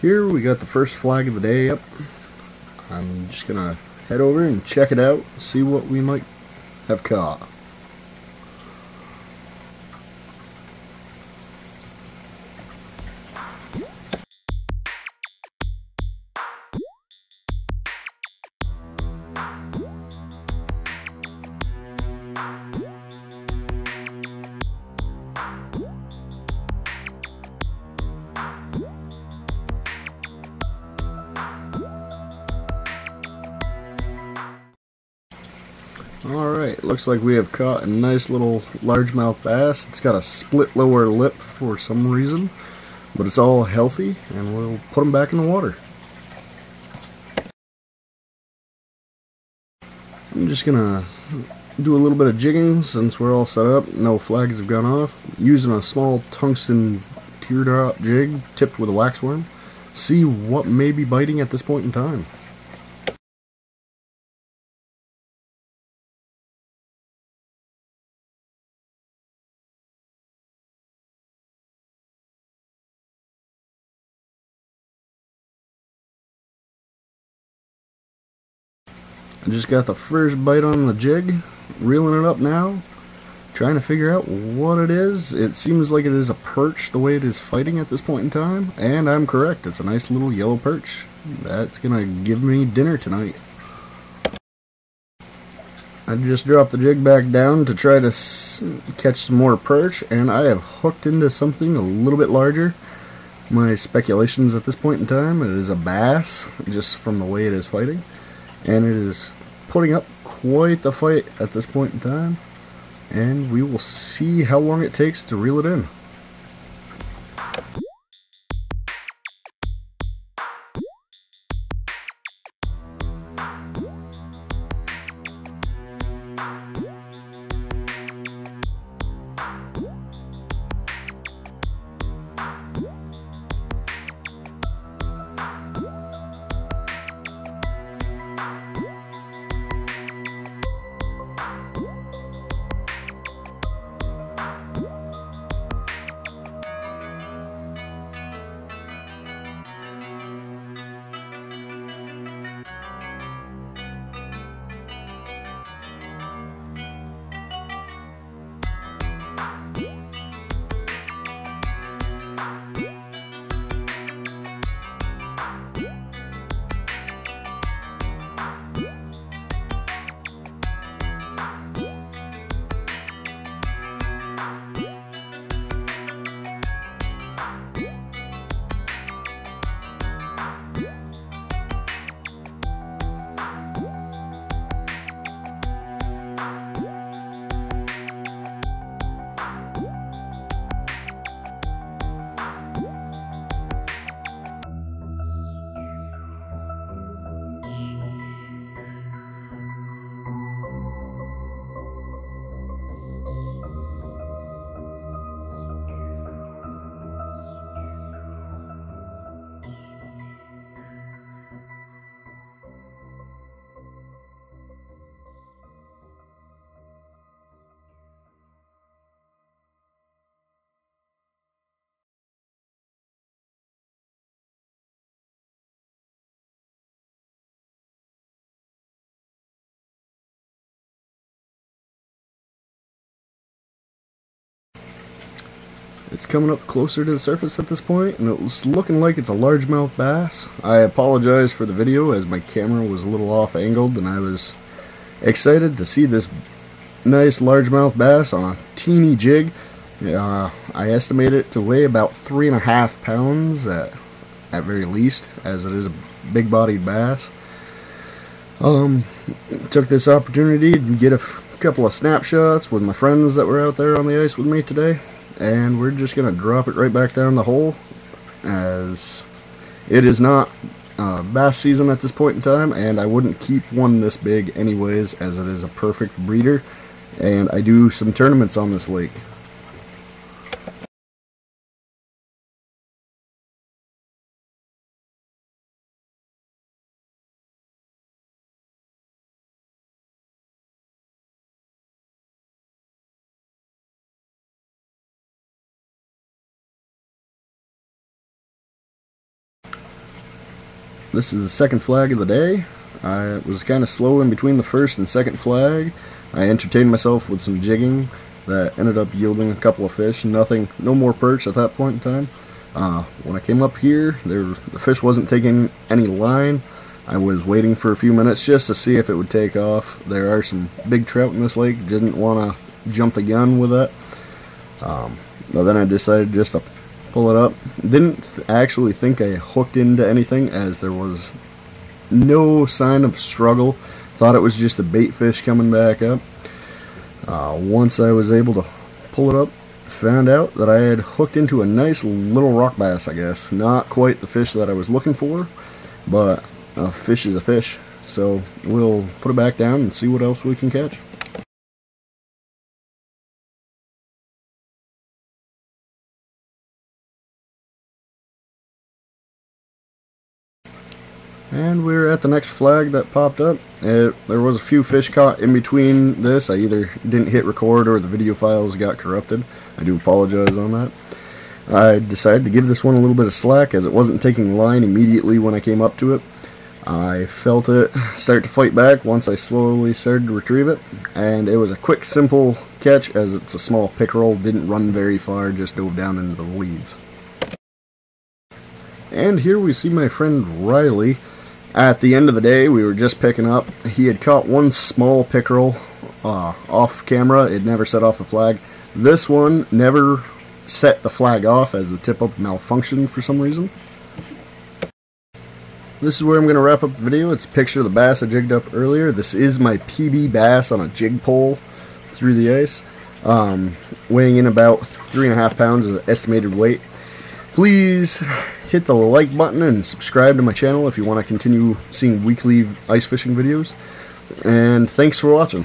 Here we got the first flag of the day up. I'm just gonna head over and check it out, see what we might have caught. Looks like we have caught a nice little largemouth bass. It's got a split lower lip for some reason, but it's all healthy, and we'll put them back in the water. I'm just gonna do a little bit of jigging since we're all set up. No flags have gone off. Using a small tungsten teardrop jig tipped with a waxworm. See what may be biting at this point in time. I just got the first bite on the jig, reeling it up now, trying to figure out what it is. It seems like it is a perch the way it is fighting at this point in time, and I'm correct. It's a nice little yellow perch. That's gonna give me dinner tonight. I just dropped the jig back down to try to catch some more perch, and I have hooked into something a little bit larger. My speculations at this point in time, it is a bass, just from the way it is fighting and it is putting up quite the fight at this point in time and we will see how long it takes to reel it in. It's coming up closer to the surface at this point, and it's looking like it's a largemouth bass. I apologize for the video as my camera was a little off angled and I was excited to see this nice largemouth bass on a teeny jig. Uh, I estimate it to weigh about three and a half pounds at, at very least, as it is a big bodied bass. Um, took this opportunity to get a couple of snapshots with my friends that were out there on the ice with me today and we're just gonna drop it right back down the hole as it is not uh, bass season at this point in time and I wouldn't keep one this big anyways as it is a perfect breeder. And I do some tournaments on this lake this is the second flag of the day. I was kind of slow in between the first and second flag. I entertained myself with some jigging that ended up yielding a couple of fish. Nothing, no more perch at that point in time. Uh, when I came up here, there the fish wasn't taking any line. I was waiting for a few minutes just to see if it would take off. There are some big trout in this lake. Didn't want to jump the gun with that. Um, but then I decided just to pull it up. Didn't actually think I hooked into anything as there was no sign of struggle. Thought it was just a bait fish coming back up. Uh, once I was able to pull it up, found out that I had hooked into a nice little rock bass, I guess. Not quite the fish that I was looking for, but a fish is a fish. So we'll put it back down and see what else we can catch. And we're at the next flag that popped up. It, there was a few fish caught in between this. I either didn't hit record or the video files got corrupted. I do apologize on that. I decided to give this one a little bit of slack as it wasn't taking line immediately when I came up to it. I felt it start to fight back once I slowly started to retrieve it, and it was a quick, simple catch as it's a small pickerel, didn't run very far, just dove down into the weeds. And here we see my friend Riley at the end of the day, we were just picking up. He had caught one small pickerel uh, off camera. It never set off the flag. This one never set the flag off as the tip-up malfunctioned for some reason. This is where I'm going to wrap up the video. It's a picture of the bass I jigged up earlier. This is my PB bass on a jig pole through the ice. Um, weighing in about three and a half pounds of estimated weight. Please hit the like button and subscribe to my channel if you want to continue seeing weekly ice fishing videos. And thanks for watching.